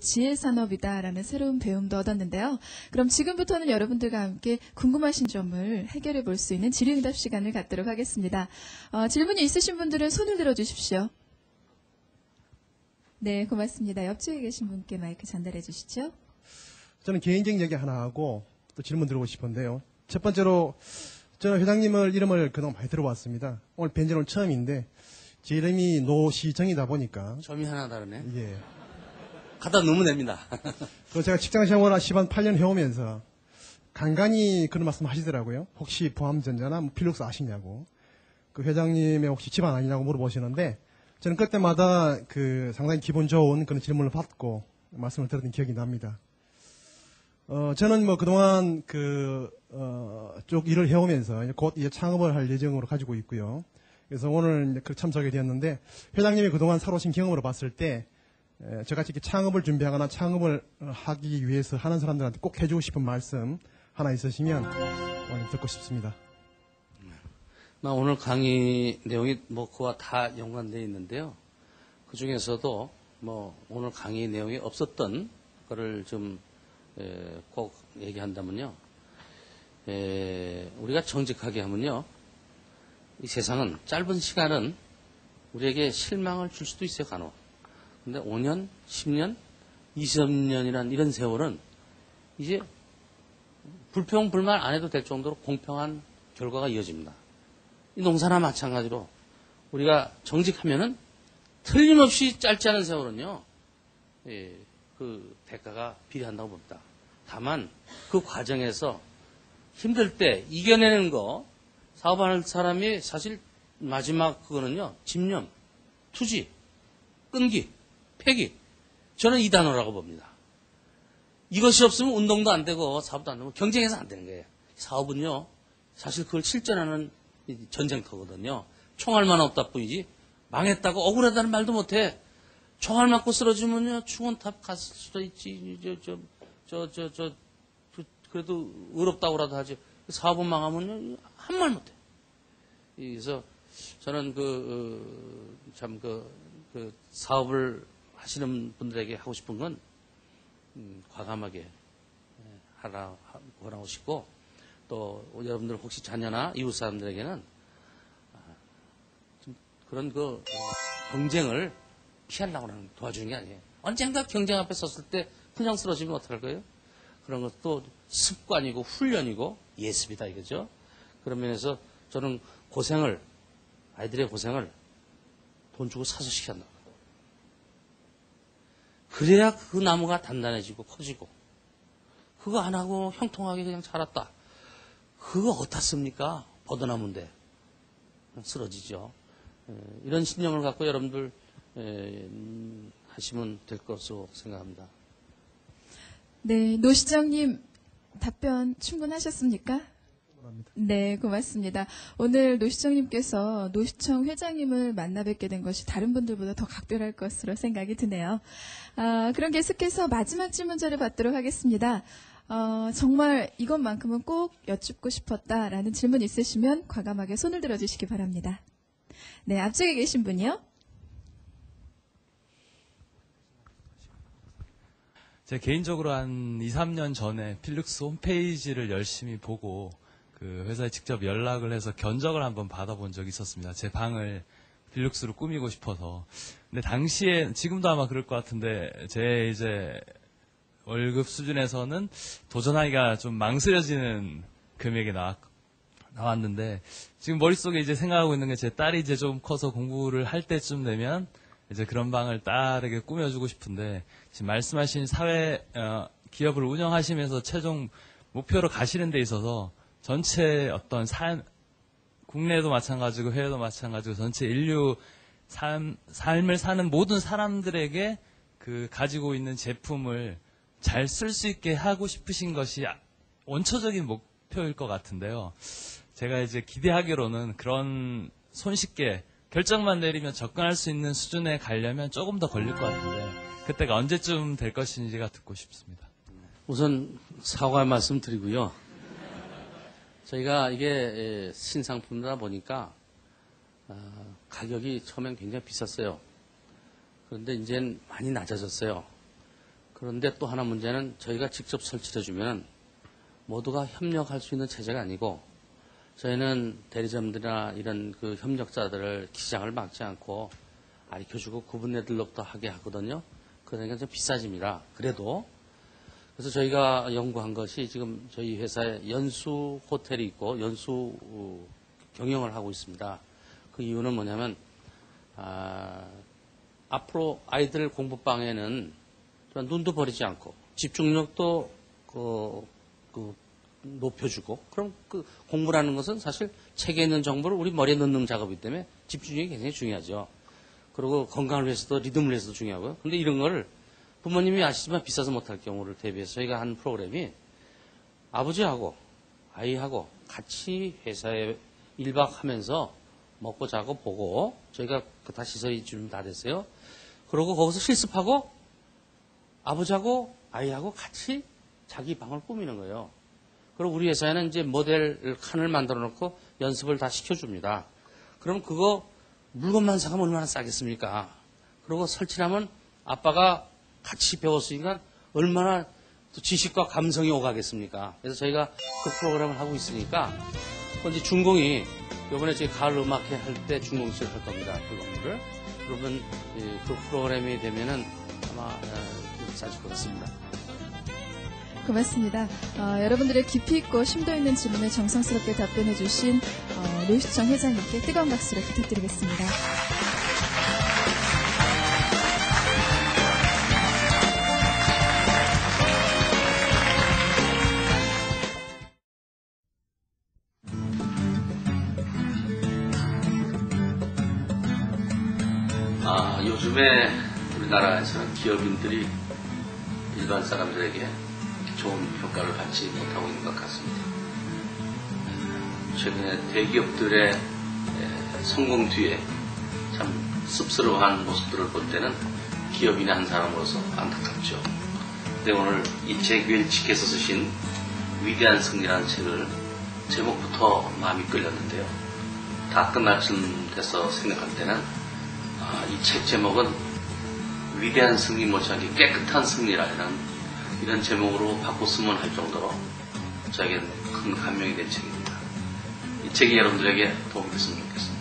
지혜 산업이다라는 새로운 배움도 얻었는데요. 그럼 지금부터는 여러분들과 함께 궁금하신 점을 해결해 볼 수 있는 질의응답 시간을 갖도록 하겠습니다. 어, 질문이 있으신 분들은 손을 들어 주십시오. 네, 고맙습니다. 옆쪽에 계신 분께 마이크 전달해 주시죠. 저는 개인적인 얘기 하나 하고 또 질문 드리고 싶은데요. 첫 번째로 저는 회장님을 이름을 그동안 많이 들어왔습니다. 오늘 뵌지는 처음인데 제 이름이 노시정이다 보니까 점이 하나 다르네. 예. 갖다 넣으면 됩니다. 그 제가 직장 생활을 10한 8년 해오면서 간간히 그런 말씀 하시더라고요. 혹시 보암전자나 뭐 필룩스 아시냐고. 그 회장님의 혹시 집안 아니냐고 물어보시는데 저는 그때마다 그 상당히 기분 좋은 그런 질문을 받고 말씀을 들었던 기억이 납니다. 어, 저는 뭐 그동안 그, 어, 쭉 일을 해오면서 곧 이제 창업을 할 예정으로 가지고 있고요. 그래서 오늘 이제 그 참석이 되었는데 회장님이 그동안 살아오신 경험으로 봤을 때 에, 저같이 이렇게 창업을 준비하거나 창업을 어, 하기 위해서 하는 사람들한테 꼭 해주고 싶은 말씀 하나 있으시면 오늘 듣고 싶습니다. 나 오늘 강의 내용이 뭐 그와 다 연관되어 있는데요. 그 중에서도 뭐 오늘 강의 내용이 없었던 거를 좀 꼭 얘기한다면요. 에, 우리가 정직하게 하면요. 이 세상은 짧은 시간은 우리에게 실망을 줄 수도 있어요, 간혹. 근데 5년, 10년, 20년이란 이런 세월은 이제 불평, 불만 안 해도 될 정도로 공평한 결과가 이어집니다. 이 농사나 마찬가지로 우리가 정직하면은 틀림없이 짧지 않은 세월은요, 예, 그 대가가 비례한다고 봅니다. 다만 그 과정에서 힘들 때 이겨내는 거 사업하는 사람이 사실 마지막 그거는요, 집념, 투지, 끈기, 폐기. 저는 이 단어라고 봅니다. 이것이 없으면 운동도 안 되고 사업도 안 되고 경쟁해서 안 되는 거예요. 사업은요, 사실 그걸 실전하는 전쟁터거든요. 총알만 없다 뿐이지 망했다고 억울하다는 말도 못해. 총알 맞고 쓰러지면요 충원탑 갔을 수도 있지. 저 저 저 저 그래도 의롭다고라도 하지. 사업은 망하면요 한 말 못해. 그래서 저는 그 참그 그 사업을 하시는 분들에게 하고 싶은 건 음, 과감하게 하라 권하고 싶고 또 여러분들 혹시 자녀나 이웃 사람들에게는 아, 좀 그런 그 경쟁을 피하려고 하는 도와주는 게 아니에요. 언젠가 경쟁 앞에 섰을 때 그냥 쓰러지면 어떡할 거예요? 그런 것도 습관이고 훈련이고 예습이다 이거죠. 그런 면에서 저는 고생을 아이들의 고생을 돈 주고 사서 시켰나. 그래야 그 나무가 단단해지고 커지고 그거 안 하고 형통하게 그냥 자랐다. 그거 어떻습니까? 버드나무인데 쓰러지죠. 이런 신념을 갖고 여러분들 음, 하시면 될 것으로 생각합니다. 네, 노 시장님 답변 충분하셨습니까? 네, 고맙습니다. 오늘 노시청님께서 노시청 회장님을 만나 뵙게 된 것이 다른 분들보다 더 각별할 것으로 생각이 드네요. 아, 그럼 계속해서 마지막 질문자를 받도록 하겠습니다. 어, 정말 이것만큼은 꼭 여쭙고 싶었다라는 질문 있으시면 과감하게 손을 들어주시기 바랍니다. 네, 앞쪽에 계신 분이요. 제 개인적으로 한 2, 3년 전에 필룩스 홈페이지를 열심히 보고 그 회사에 직접 연락을 해서 견적을 한번 받아본 적이 있었습니다. 제 방을 필룩스로 꾸미고 싶어서. 근데 당시에 지금도 아마 그럴 것 같은데 제 이제 월급 수준에서는 도전하기가 좀 망설여지는 금액이 나왔, 나왔는데 지금 머릿속에 이제 생각하고 있는 게 제 딸이 이제 좀 커서 공부를 할 때쯤 되면 이제 그런 방을 딸에게 꾸며주고 싶은데 지금 말씀하신 사회 어, 기업을 운영하시면서 최종 목표로 가시는 데 있어서 전체 어떤 삶 국내도 마찬가지고 해외도 마찬가지고 전체 인류 삶, 삶을 사는 모든 사람들에게 그 가지고 있는 제품을 잘 쓸 수 있게 하고 싶으신 것이 원초적인 목표일 것 같은데요. 제가 이제 기대하기로는 그런 손쉽게 결정만 내리면 접근할 수 있는 수준에 가려면 조금 더 걸릴 것 같은데 그때가 언제쯤 될 것인지가 듣고 싶습니다. 우선 사과의 말씀 드리고요. 저희가 이게 신상품이다 보니까 가격이 처음엔 굉장히 비쌌어요. 그런데 이제는 많이 낮아졌어요. 그런데 또 하나 문제는 저희가 직접 설치해 주면 모두가 협력할 수 있는 체제가 아니고 저희는 대리점들이나 이런 그 협력자들을 기장을 막지 않고 가르쳐주고 구분해들로부터 하게 하거든요. 그러니까 좀 비싸집니다. 그래도 그래서 저희가 연구한 것이 지금 저희 회사에 연수 호텔이 있고 연수 어, 경영을 하고 있습니다. 그 이유는 뭐냐면 아, 앞으로 아이들 공부방에는 좀 눈도 버리지 않고 집중력도 그, 그 높여주고 그럼 그 공부라는 것은 사실 책에 있는 정보를 우리 머리에 넣는 작업이기 때문에 집중력이 굉장히 중요하죠. 그리고 건강을 위해서도 리듬을 위해서도 중요하고요. 근데 이런 거를 부모님이 아시지만 비싸서 못할 경우를 대비해서 저희가 한 프로그램이 아버지하고 아이하고 같이 회사에 1박 하면서 먹고 자고 보고 저희가 그다 시설이 좀 다 됐어요. 그러고 거기서 실습하고 아버지하고 아이하고 같이 자기 방을 꾸미는 거예요. 그리고 우리 회사에는 이제 모델 칸을 만들어 놓고 연습을 다 시켜줍니다. 그럼 그거 물건만 사가면 얼마나 싸겠습니까? 그리고 설치하면 아빠가 같이 배웠으니까 얼마나 또 지식과 감성이 오가겠습니까? 그래서 저희가 그 프로그램을 하고 있으니까 또 이제 준공이 이번에 저희 가을 음악회 할 때 준공 시작할 겁니다. 그거를 그러면 이, 그 프로그램이 되면은 아마 어, 비싸질 것 같습니다. 고맙습니다. 어, 여러분들의 깊이 있고 심도 있는 질문에 정성스럽게 답변해 주신 어, 노시청 회장님께 뜨거운 박수를 부탁드리겠습니다. 요즘에 우리나라에서는 기업인들이 일반 사람들에게 좋은 평가를 받지 못하고 있는 것 같습니다. 최근에 대기업들의 에, 성공 뒤에 참 씁쓸어한 모습들을 볼 때는 기업인의 한 사람으로서 안타깝죠. 근데 오늘 이 책 웰치께서 쓰신 위대한 승리라는 책을 제목부터 마음이 끌렸는데요. 다 끝날 쯤 돼서 생각할 때는 아, 이 책 제목은 위대한 승리 못지않게 깨끗한 승리라는 이런 제목으로 바꿨으면 할 정도로 저에게는 큰 감명이 된 책입니다. 이 책이 여러분들에게 도움이 됐으면 좋겠습니다.